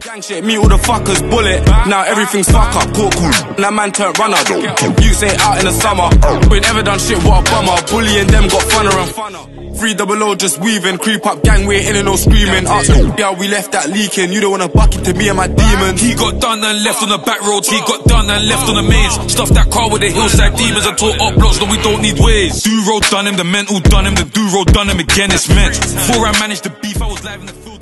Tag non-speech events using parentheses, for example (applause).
Gang shit, me all the fuckers bullet. Now everything's fuck up, cool, cool. That man turned runner. You say out in the summer. We never done shit, what a bummer. Bullying them got funner and funner. Three double O just weaving, creep up gang, we ain't in no screaming. Us, (laughs) yeah, we left that leaking. You don't wanna bucket to me and my demons. He got done and left on the back roads. He got done and left on the mains. Stuff that car with the hillside demons and tore up blocks. No, we don't need ways. Do road done him, the mental done him, the do road done him again. It's meant. Before I managed to beef, I was live in the